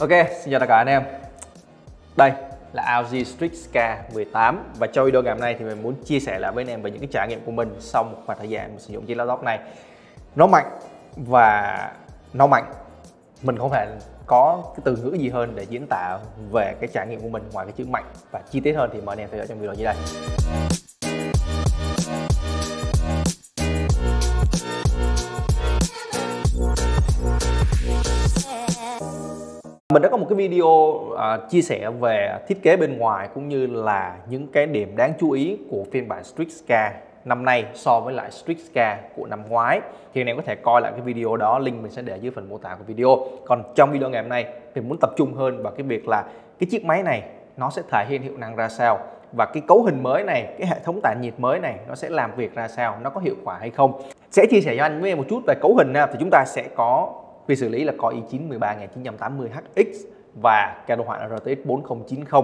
Ok, xin chào tất cả anh em. Đây là Audi Street Ska 18 Và trong video ngày hôm nay thì mình muốn chia sẻ lại với anh em về những cái trải nghiệm của mình Sau một khoảng thời gian mình sử dụng chiếc laptop này. Nó mạnh và nó mạnh. Mình không thể có cái từ ngữ gì hơn để diễn tả về cái trải nghiệm của mình ngoài cái chữ mạnh Và chi tiết hơn thì mời anh em theo dõi trong video dưới đây. Mình đã có một cái video uh, chia sẻ về thiết kế bên ngoài cũng như là những cái điểm đáng chú ý của phiên bản Street Ska năm nay so với lại Street Ska của năm ngoái. Thì anh em có thể coi lại cái video đó link mình sẽ để dưới phần mô tả của video. Còn trong video ngày hôm nay thì muốn tập trung hơn vào cái việc là cái chiếc máy này nó sẽ thể hiện hiệu năng ra sao và cái cấu hình mới này cái hệ thống tản nhiệt mới này nó sẽ làm việc ra sao nó có hiệu quả hay không. Sẽ chia sẻ cho anh với em một chút về cấu hình thì chúng ta sẽ có vi xử lý là Core i9 13980HX và card đồ họa RTX 4090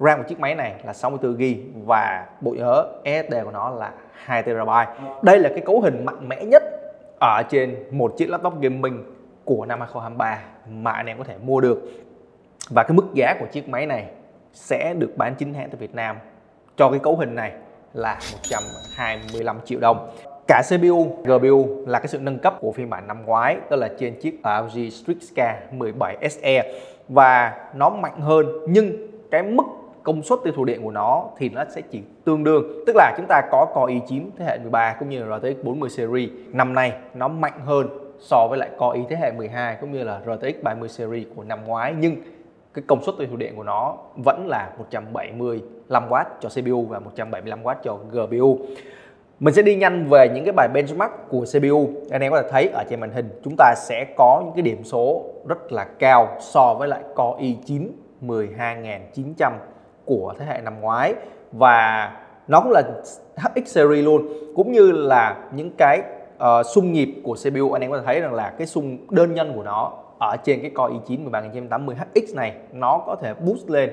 RAM của chiếc máy này là 64GB và bộ nhớ SSD của nó là 2TB đây là cái cấu hình mạnh mẽ nhất ở trên một chiếc laptop gaming của năm 2023 mà anh em có thể mua được. Và cái mức giá của chiếc máy này sẽ được bán chính hãng tại Việt Nam. Cho cái cấu hình này là 125 triệu đồng. Cả CPU, GPU là cái sự nâng cấp của phiên bản năm ngoái Đó là trên chiếc ROG Strix K 17 SE Và nó mạnh hơn nhưng cái mức công suất tiêu thụ điện của nó thì nó sẽ chỉ tương đương. Tức là chúng ta có Core i9 thế hệ 13 cũng như là RTX 40 series. Năm nay nó mạnh hơn so với lại Core i thế hệ 12 cũng như là RTX 30 series của năm ngoái. Nhưng cái công suất tiêu thụ điện của nó vẫn là 175W cho CPU và 175W cho GPU mình sẽ đi nhanh về những cái bài benchmark của CPU anh em có thể thấy ở trên màn hình chúng ta sẽ có những cái điểm số rất là cao so với lại Core i9 12900 của thế hệ năm ngoái. Và nó cũng là HX series luôn cũng như là những cái uh, xung nhịp của CPU anh em có thể thấy rằng là cái xung đơn nhân của nó ở trên cái Core i9 13980HX này nó có thể boost lên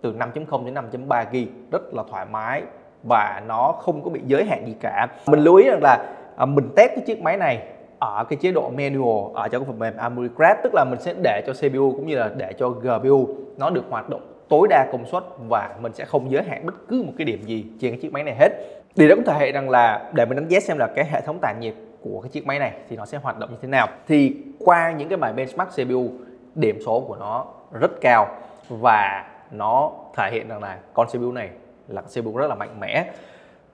từ 5.0 đến 5.3 GB rất là thoải mái và nó không có bị giới hạn gì cả. Mình lưu ý rằng là à, mình test cái chiếc máy này ở cái chế độ manual ở trong cái phần mềm Armory tức là mình sẽ để cho CPU cũng như là để cho GPU nó được hoạt động tối đa công suất và mình sẽ không giới hạn bất cứ một cái điểm gì trên cái chiếc máy này hết. Điều đó cũng thể hiện rằng là để mình đánh giá xem là cái hệ thống tản nhiệt của cái chiếc máy này thì nó sẽ hoạt động như thế nào. Thì qua những cái bài benchmark CPU điểm số của nó rất cao và nó thể hiện rằng là con CPU này là CPU rất là mạnh mẽ.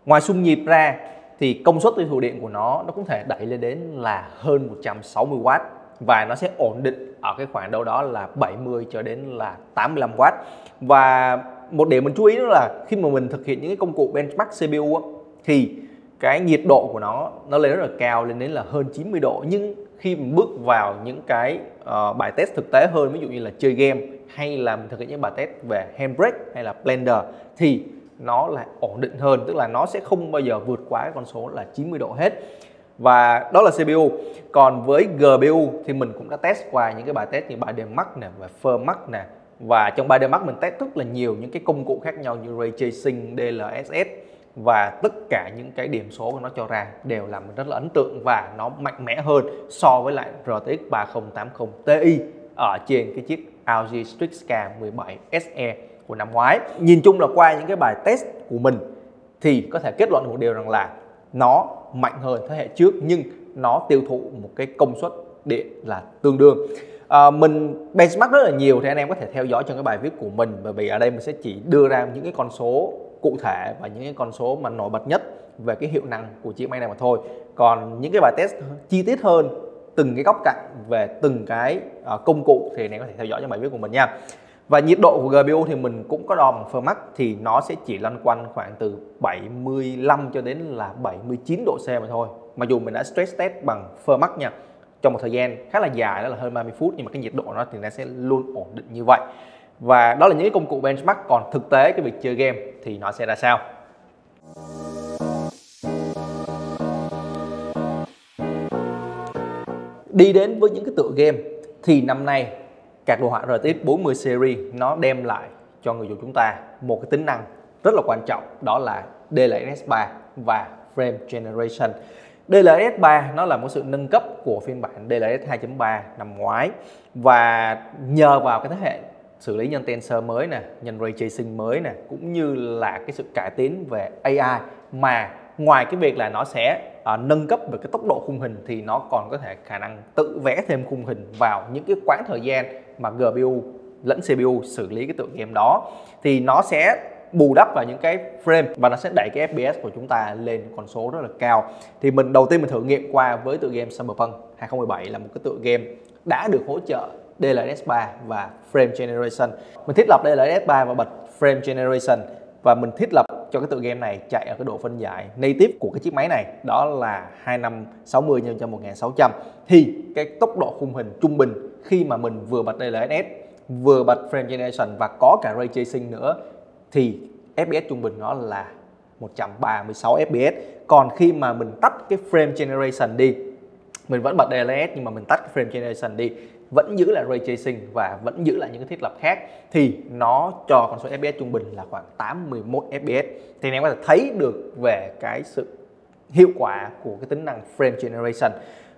Ngoài xung nhịp ra thì công suất tiêu thụ điện của nó nó cũng thể đẩy lên đến là hơn 160W và nó sẽ ổn định ở cái khoảng đâu đó là 70 cho đến là 85W và một điểm mình chú ý đó là khi mà mình thực hiện những cái công cụ benchmark CPU á, thì cái nhiệt độ của nó nó lên rất là cao lên đến là hơn 90 độ. Nhưng khi mình bước vào những cái uh, bài test thực tế hơn ví dụ như là chơi game hay là mình thực hiện những bài test về handbrake hay là blender thì nó là ổn định hơn tức là nó sẽ không bao giờ vượt quá cái con số là 90 độ hết. Và đó là CPU còn với GPU thì mình cũng đã test qua những cái bài test như bài Max nè và Fermax nè. Và trong bài Max mình test rất là nhiều những cái công cụ khác nhau như Ray Tracing, DLSS và tất cả những cái điểm số của nó cho ra đều làm mình rất là ấn tượng và nó mạnh mẽ hơn so với lại RTX 3080 Ti ở trên cái chiếc LG Strix-K 17 SE của năm ngoái. Nhìn chung là qua những cái bài test của mình thì có thể kết luận một điều rằng là nó mạnh hơn thế hệ trước nhưng nó tiêu thụ một cái công suất điện là tương đương. À, mình benchmark rất là nhiều thì anh em có thể theo dõi trong cái bài viết của mình bởi vì ở đây mình sẽ chỉ đưa ra những cái con số cụ thể và những cái con số mà nổi bật nhất về cái hiệu năng của chiếc máy này mà thôi. Còn những cái bài test chi tiết hơn từng cái góc cạnh về từng cái à, công cụ thì anh em có thể theo dõi trong bài viết của mình nha và nhiệt độ của GPU thì mình cũng có đo bằng Fermat thì nó sẽ chỉ lăn quanh khoảng từ 75 cho đến là 79 độ C mà thôi. Mặc dù mình đã stress test bằng Fermat nha, trong một thời gian khá là dài, đó là hơn 30 phút, nhưng mà cái nhiệt độ nó thì nó sẽ luôn ổn định như vậy. Và đó là những cái công cụ benchmark, còn thực tế cái việc chơi game thì nó sẽ ra sao. Đi đến với những cái tựa game, thì năm nay Card đồ họa RTX 40 series nó đem lại cho người dùng chúng ta một cái tính năng rất là quan trọng đó là DLSS 3 và frame generation. DLSS 3 nó là một sự nâng cấp của phiên bản DLSS 2.3 năm ngoái và nhờ vào cái thế hệ xử lý nhân tensor mới nè, nhân ray tracing mới nè cũng như là cái sự cải tiến về AI mà ngoài cái việc là nó sẽ à, nâng cấp về cái tốc độ khung hình thì nó còn có thể khả năng tự vẽ thêm khung hình vào những cái quãng thời gian mà GPU lẫn CPU xử lý cái tựa game đó, thì nó sẽ bù đắp vào những cái frame và nó sẽ đẩy cái FPS của chúng ta lên con số rất là cao. Thì mình, đầu tiên mình thử nghiệm qua với tựa game Cyberpunk 2017 là một cái tựa game đã được hỗ trợ DLSS 3 và Frame Generation. Mình thiết lập DLSS 3 và bật Frame Generation và mình thiết lập cho cái tựa game này chạy ở cái độ phân giải native của cái chiếc máy này, đó là 2560 x 1600 thì cái tốc độ khung hình trung bình khi mà mình vừa bật DLSS vừa bật frame generation và có cả ray tracing nữa, thì FPS trung bình nó là 136 FPS còn khi mà mình tắt cái frame generation đi, mình vẫn bật DLSS nhưng mà mình tắt cái frame generation đi, vẫn giữ lại ray tracing và vẫn giữ lại những cái thiết lập khác, thì nó cho con số FPS trung bình là khoảng 81 FPS thì anh em có thể thấy được về cái sự hiệu quả của cái tính năng frame generation.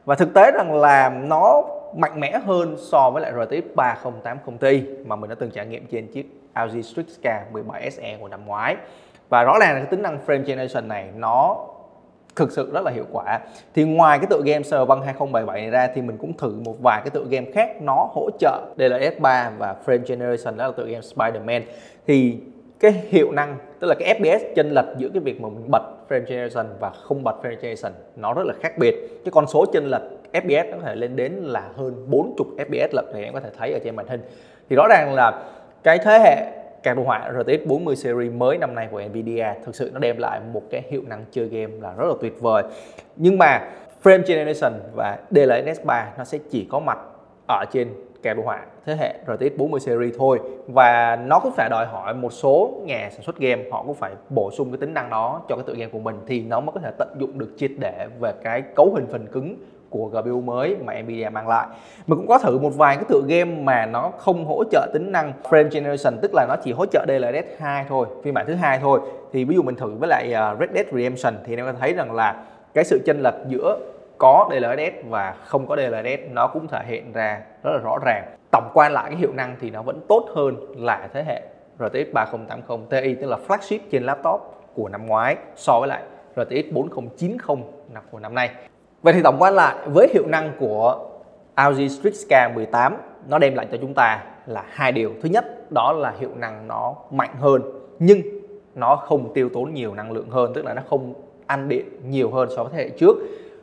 Và thực tế rằng là nó mạnh mẽ hơn so với lại RTX 3080 Ti mà mình đã từng trải nghiệm trên chiếc LG Strix-K 17SE của năm ngoái. Và rõ ràng là cái tính năng frame generation này nó thực sự rất là hiệu quả. Thì ngoài cái tựa game Cyberpunk 2077 này ra thì mình cũng thử một vài cái tựa game khác nó hỗ trợ DLSS 3 và frame generation, đó là tựa game Spider-Man. Thì cái hiệu năng, tức là cái FPS chênh lệch giữa cái việc mà mình bật frame generation và không bật frame generation nó rất là khác biệt. Cái con số chênh lệch FPS nó có thể lên đến là hơn 40 FPS lận thì em có thể thấy ở trên màn hình. Thì rõ ràng là cái thế hệ card đồ họa RTX 40 series mới năm nay của Nvidia thực sự nó đem lại một cái hiệu năng chơi game là rất là tuyệt vời. Nhưng mà frame generation và DLSS 3 nó sẽ chỉ có mặt ở trên card đồ họa thế hệ RTX 40 series thôi. Và nó cũng phải đòi hỏi một số nhà sản xuất game họ cũng phải bổ sung cái tính năng đó cho cái tựa game của mình thì nó mới có thể tận dụng được triệt để về cái cấu hình phần cứng của GPU mới mà Nvidia mang lại. Mình cũng có thử một vài cái tựa game mà nó không hỗ trợ tính năng frame generation tức là nó chỉ hỗ trợ DLSS 2 thôi, phiên bản thứ hai thôi. Thì ví dụ mình thử với lại ờ, Red Dead Redemption thì em có thấy rằng là cái sự chênh lệch giữa có DLSS và không có DLSS nó cũng thể hiện ra rất là rõ ràng. Tổng quan lại cái hiệu năng thì nó vẫn tốt hơn là thế hệ RTX 3080 Ti tức là flagship trên laptop của năm ngoái so với lại RTX 4090 của năm nay. Vậy thì tổng quan lại, với hiệu năng của LG Strix K18 nó đem lại cho chúng ta là hai điều. Thứ nhất, đó là hiệu năng nó mạnh hơn, nhưng nó không tiêu tốn nhiều năng lượng hơn, tức là nó không ăn điện nhiều hơn so với thế hệ trước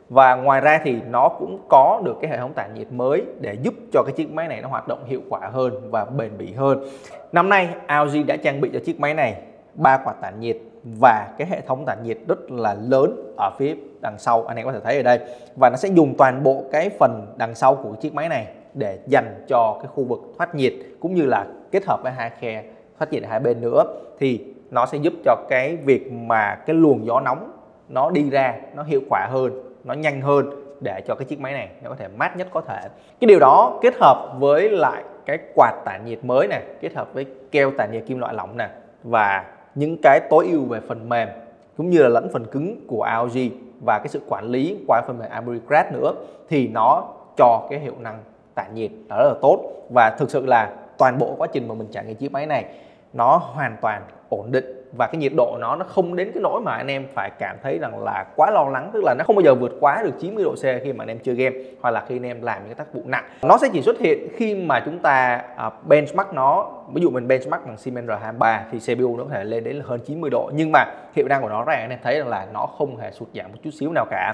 và ngoài ra thì nó cũng có được cái hệ thống tản nhiệt mới để giúp cho cái chiếc máy này nó hoạt động hiệu quả hơn và bền bỉ hơn năm nay LG đã trang bị cho chiếc máy này ba quạt tản nhiệt và cái hệ thống tản nhiệt rất là lớn ở phía đằng sau, anh em có thể thấy ở đây. Và nó sẽ dùng toàn bộ cái phần đằng sau của chiếc máy này để dành cho cái khu vực thoát nhiệt cũng như là kết hợp với hai khe thoát nhiệt hai bên nữa. Thì nó sẽ giúp cho cái việc mà cái luồng gió nóng nó đi ra nó hiệu quả hơn, nó nhanh hơn để cho cái chiếc máy này nó có thể mát nhất có thể. Cái điều đó kết hợp với lại cái quạt tản nhiệt mới này kết hợp với keo tản nhiệt kim loại lỏng này và những cái tối ưu về phần mềm cũng như là lẫn phần cứng của AOG và cái sự quản lý qua phần mềm Americrat nữa thì nó cho cái hiệu năng tản nhiệt là rất là tốt. Và thực sự là toàn bộ quá trình mà mình chạy cái chiếc máy này, nó hoàn toàn ổn định và cái nhiệt độ nó nó không đến cái nỗi mà anh em phải cảm thấy rằng là quá lo lắng tức là nó không bao giờ vượt quá được 90 độ C khi mà anh em chơi game hoặc là khi anh em làm những cái tác vụ nặng. Nó sẽ chỉ xuất hiện khi mà chúng ta uh, benchmark nó ví dụ mình benchmark bằng Siemens R23 thì CPU nó có thể lên đến là hơn 90 độ. Nhưng mà hiệu năng của nó ra anh em thấy rằng là nó không hề sụt giảm một chút xíu nào cả.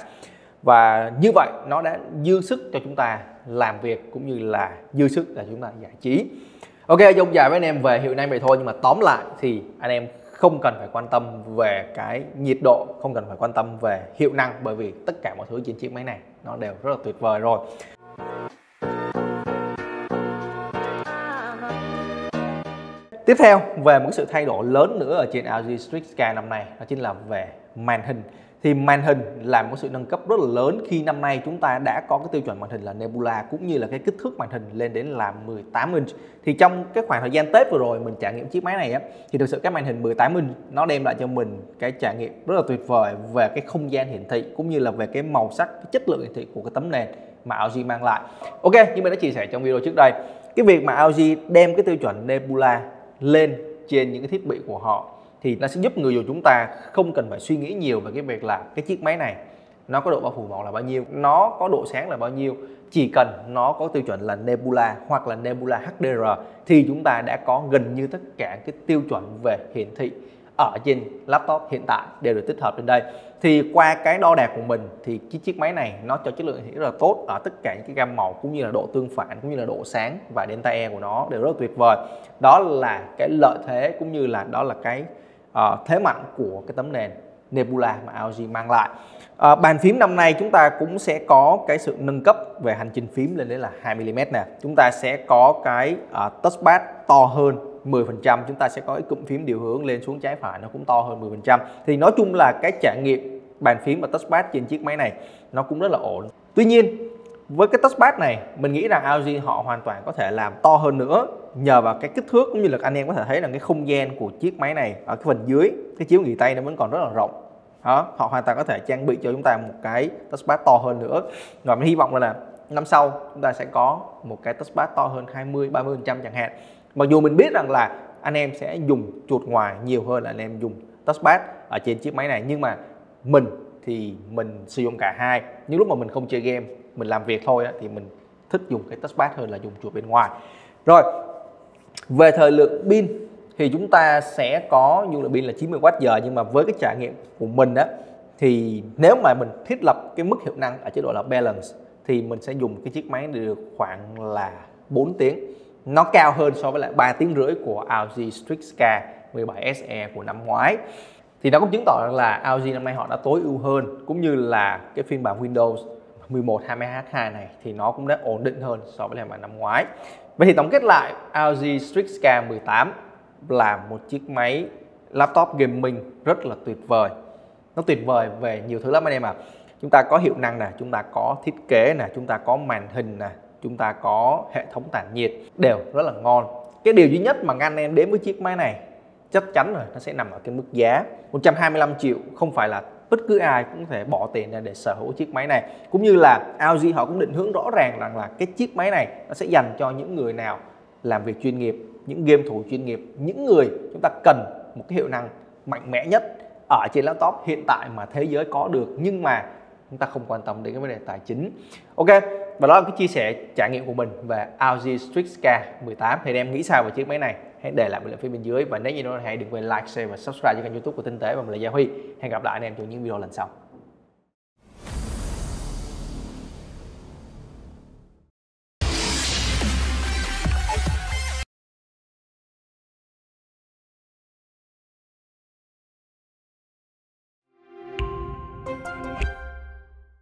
Và như vậy nó đã dư sức cho chúng ta làm việc cũng như là dư sức để chúng ta giải trí. Ok, dông dài với anh em về hiệu năng vậy thôi nhưng mà tóm lại thì anh em không cần phải quan tâm về cái nhiệt độ, không cần phải quan tâm về hiệu năng bởi vì tất cả mọi thứ trên chiếc máy này nó đều rất là tuyệt vời rồi. Tiếp theo về một sự thay đổi lớn nữa ở trên LG Strix K năm nay đó chính là về màn hình thì màn hình là một sự nâng cấp rất là lớn khi năm nay chúng ta đã có cái tiêu chuẩn màn hình là Nebula cũng như là cái kích thước màn hình lên đến là 18 inch. Thì trong cái khoảng thời gian Tết vừa rồi mình trải nghiệm chiếc máy này á, thì thực sự cái màn hình 18 inch nó đem lại cho mình cái trải nghiệm rất là tuyệt vời về cái không gian hiển thị cũng như là về cái màu sắc, cái chất lượng hiển thị của cái tấm nền mà LG mang lại. Ok, như mình đã chia sẻ trong video trước đây, cái việc mà LG đem cái tiêu chuẩn Nebula lên trên những cái thiết bị của họ thì nó sẽ giúp người dùng chúng ta không cần phải suy nghĩ nhiều về cái việc là cái chiếc máy này nó có độ bao phủ màu là bao nhiêu, nó có độ sáng là bao nhiêu. Chỉ cần nó có tiêu chuẩn là Nebula hoặc là Nebula HDR thì chúng ta đã có gần như tất cả cái tiêu chuẩn về hiển thị ở trên laptop hiện tại đều được tích hợp trên đây. Thì qua cái đo đạc của mình thì cái chiếc máy này nó cho chất lượng hiển thị rất là tốt ở tất cả những cái gam màu cũng như là độ tương phản cũng như là độ sáng và delta E của nó đều rất là tuyệt vời. Đó là cái lợi thế cũng như là đó là cái uh, thế mạnh của cái tấm nền Nebula mà LG mang lại. Uh, bàn phím năm nay chúng ta cũng sẽ có cái sự nâng cấp về hành trình phím lên đến là 2mm nè. Chúng ta sẽ có cái ờ, uh, touchpad to hơn 10% chúng ta sẽ có cái cụm phím điều hướng lên xuống trái phải nó cũng to hơn 10% thì nói chung là cái trải nghiệm bàn phím và touchpad trên chiếc máy này nó cũng rất là ổn. Tuy nhiên với cái touchpad này, mình nghĩ rằng LG họ hoàn toàn có thể làm to hơn nữa. Nhờ vào cái kích thước cũng như là anh em có thể thấy là cái không gian của chiếc máy này ở cái phần dưới, cái chiếu nghỉ tay nó vẫn còn rất là rộng. Đó, họ hoàn toàn có thể trang bị cho chúng ta một cái touchpad to hơn nữa. Và mình hy vọng là năm sau chúng ta sẽ có một cái touchpad to hơn 20 30 phần trăm chẳng hạn. Mặc dù mình biết rằng là anh em sẽ dùng chuột ngoài nhiều hơn là anh em dùng touchpad ở trên chiếc máy này, nhưng mà mình thì mình sử dụng cả hai. Những lúc mà mình không chơi game mình làm việc thôi á, thì mình thích dùng cái touchpad hơn là dùng chuột bên ngoài. Rồi về thời lượng pin thì chúng ta sẽ có dung lượng pin là 90Wh nhưng mà với cái trải nghiệm của mình á thì nếu mà mình thiết lập cái mức hiệu năng ở chế độ là balance thì mình sẽ dùng cái chiếc máy được khoảng là 4 tiếng. Nó cao hơn so với lại 3 tiếng rưỡi của LG Strix-K 17 SE của năm ngoái. Thì nó cũng chứng tỏ rằng là LG năm nay họ đã tối ưu hơn cũng như là cái phiên bản Windows 11 22H2 này thì nó cũng đã ổn định hơn so với lại năm ngoái. Vậy thì tổng kết lại LG Strix-K 18 là một chiếc máy laptop gaming rất là tuyệt vời. Nó tuyệt vời về nhiều thứ lắm anh em ạ. À. Chúng ta có hiệu năng nè, chúng ta có thiết kế nè, chúng ta có màn hình nè, chúng ta có hệ thống tản nhiệt đều rất là ngon. Cái điều duy nhất mà ngăn em đến với chiếc máy này chắc chắn rồi nó sẽ nằm ở cái mức giá 125 triệu không phải là bất cứ ai cũng có thể bỏ tiền ra để sở hữu chiếc máy này. Cũng như là LG họ cũng định hướng rõ ràng rằng là cái chiếc máy này nó sẽ dành cho những người nào làm việc chuyên nghiệp, những game thủ chuyên nghiệp, những người chúng ta cần một cái hiệu năng mạnh mẽ nhất ở trên laptop hiện tại mà thế giới có được. Nhưng mà chúng ta không quan tâm đến cái vấn đề tài chính. Ok và đó là cái chia sẻ trải nghiệm của mình về LG Strix K18 thì em nghĩ sao về chiếc máy này? Hãy để lại bình luận phía bên dưới. Và nếu như nó hãy đừng quên like, share và subscribe cho kênh youtube của tinh tế và mình là Gia Huy. Hẹn gặp lại anh em trong những video lần sau.